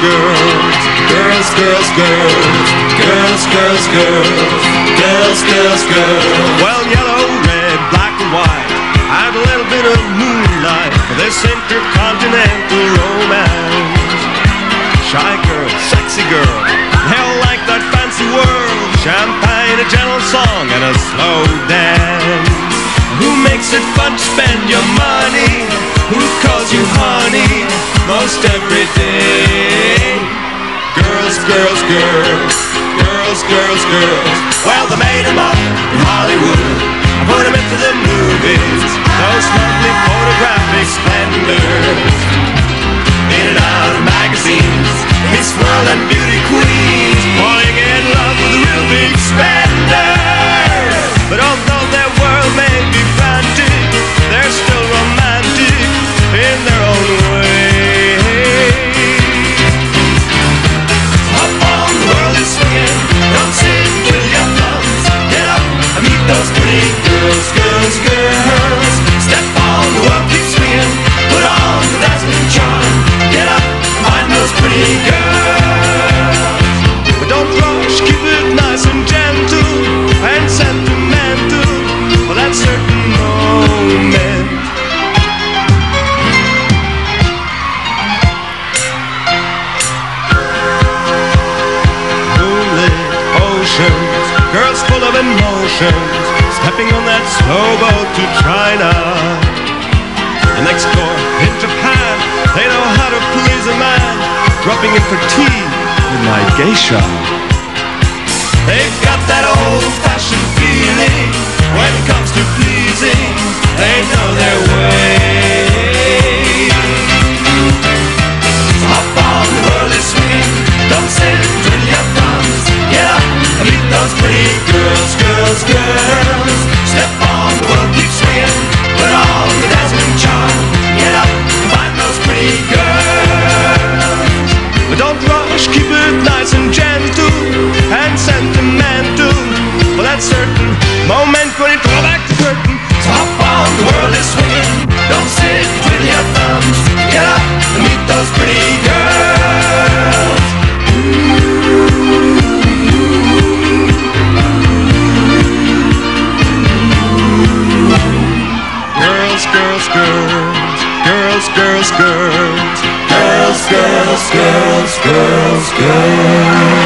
girls, girls, girls, girls, girls, girls, girls, girls. Girls. Well, yellow, red, black and white, and a little bit of moonlight for this intercontinental romance. Shy girl, sexy girl, they all like that fancy world. Champagne, a gentle song, and a slow dance. Who makes it fun to spend your money? Who calls you honey most every day? Girls, girls, girls. Well, they made them up oceans, girls full of emotions, stepping on that slow boat to China. And next door in Japan, they know how to please a man, dropping in for tea with my geisha. They've got that old-fashioned girls, girls, girls, girls, girls, girls, girls.